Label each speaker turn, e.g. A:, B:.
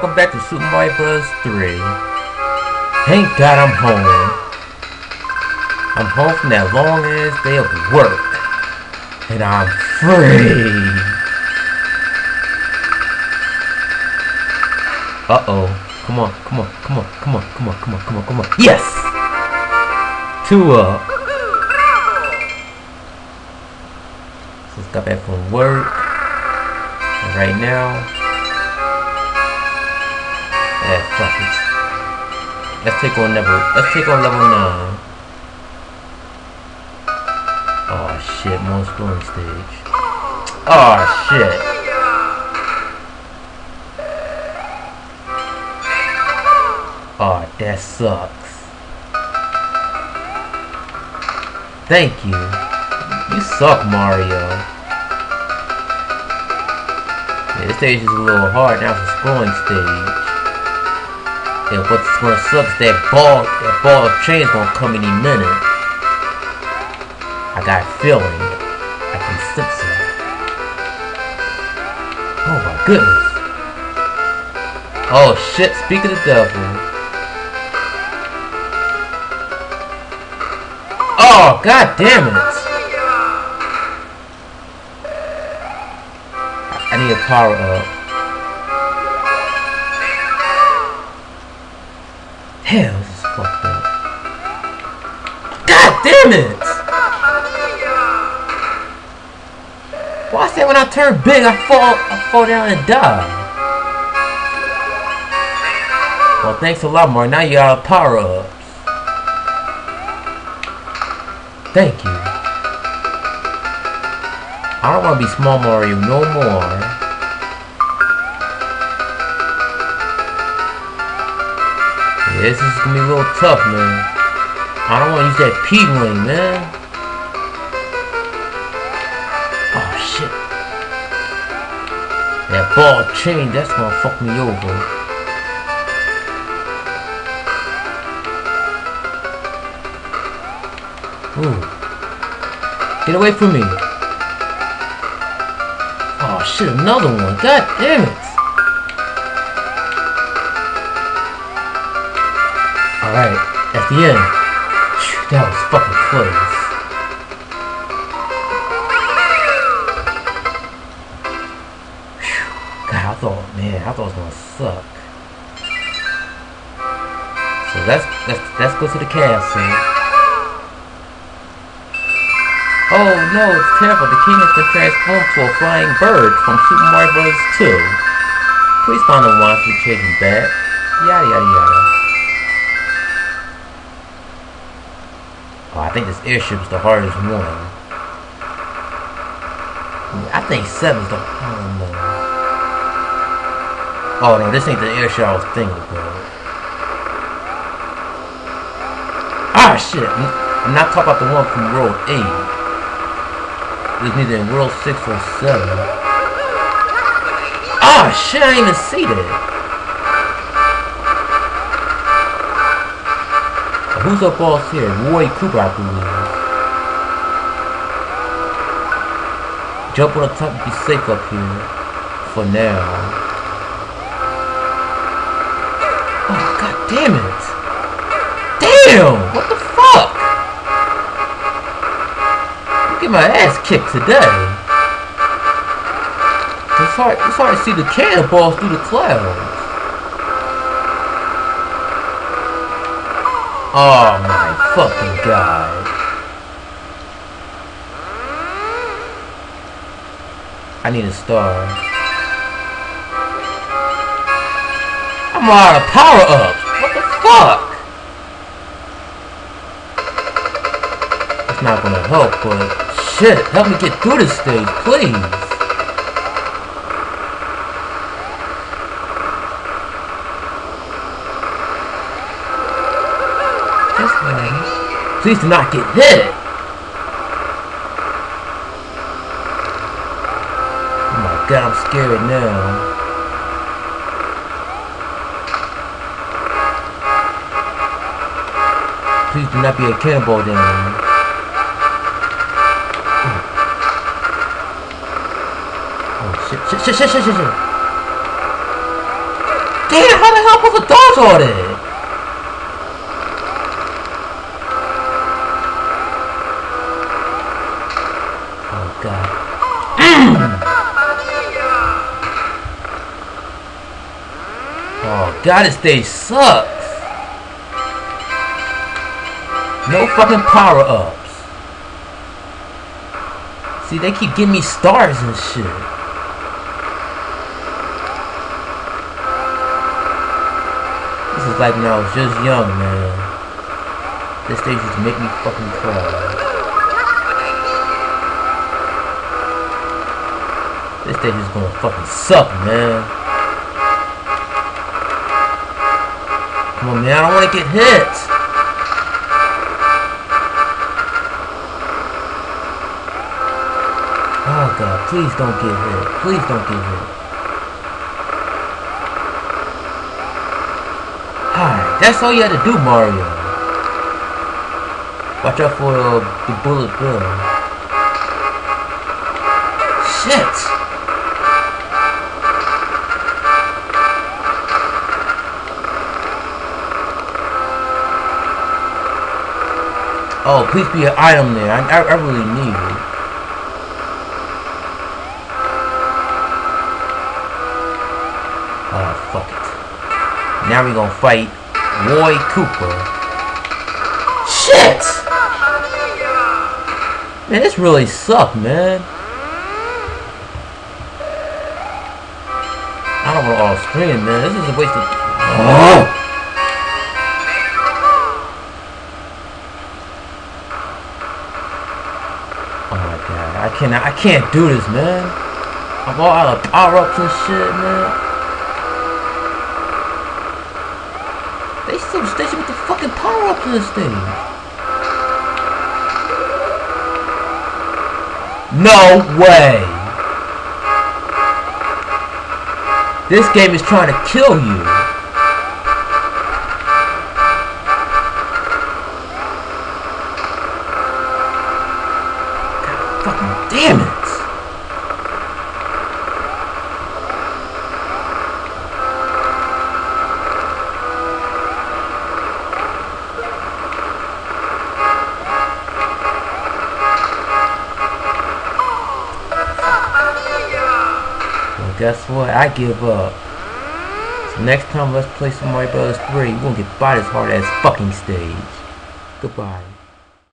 A: welcome back to Super Mario Bros. 3. Thank God I'm home. I'm home from that long ass day of work. And I'm free. Uh-oh. Come on, come on, come on, come on, come on, come on, come on, come on. Yes! Two up. Just got back from work. And right now, Let's take on level. Let's take on level nine. Oh shit, more stage. Oh shit. Oh, that sucks. Thank you. You suck, Mario. Yeah, this stage is a little hard. Now a scrolling stage. And what's gonna suck is that ball, that ball of chain's gonna come any minute. I got a feeling. I can sense it. Oh my goodness. Oh shit, speak of the devil. Oh god damn it. I need a power up. Hell, is fucked up. God damn it! Why say when I turn big, I fall, I fall down and die? Well, thanks a lot, more. Now you got power ups. Thank you. I don't want to be small Mario no more. This is gonna be a little tough, man. I don't wanna use that P-Wing, man. Oh, shit. That ball chain, that's gonna fuck me over. Ooh. Get away from me. Oh shit, another one. God damn it. Alright, at the end. That was fucking close. God, I thought, man, I thought it was gonna suck. So let's let's let's go to the castle. Oh no, it's terrible. The king has been transformed to a flying bird from Super Mario Bros. 2. Please find wand to change him back. Yada yada yada. I think this airship is the hardest one. I think seven's the don't. Oh no, this ain't the airship I was thinking about. Ah shit! I'm not talking about the one from World 8. It's neither in World 6 or 7. Ah shit, I didn't even see that. Who's the boss here? Roy Koopa, I believe. Jump on the top and be safe up here. For now. Oh, god damn it! Damn! What the fuck? I get my ass kicked today. It's hard, it's hard to see the cannonballs through the clouds. Oh my fucking god. I need a star. I'm out of power ups. What the fuck? It's not gonna help, but shit, help me get through this stage, please. Please do not get hit. Oh my god, I'm scared now. Please do not be a cannonball down oh, oh shit, shit, shit, shit, shit, shit. Damn, how the hell supposed to dodge all that? God, this stage sucks. No fucking power ups. See, they keep giving me stars and shit. This is like when I was just young, man. This stage just make me fucking cry. This stage is gonna fucking suck, man. Come on, man, I don't wanna get hit. Oh god, please don't get hit. Please don't get hit. Alright, that's all you had to do, Mario. Watch out for uh, the bullet bill. Shit! Oh, please be an item there. I, I, I really need it. Oh, fuck it. Now we gonna fight Roy Koopa. Shit! Man, this really sucked, man. I don't want to all scream, man. This is a waste of... Oh I cannot, I can't do this, man. I'm all out of power-ups and shit, man. They still station with the fucking power-ups in this thing. No way! This game is trying to kill you. Fucking damn it! Well, guess what? I give up. So next time, let's play some Mario Bros. 3. We're gonna get by this hard ass fucking stage. Goodbye.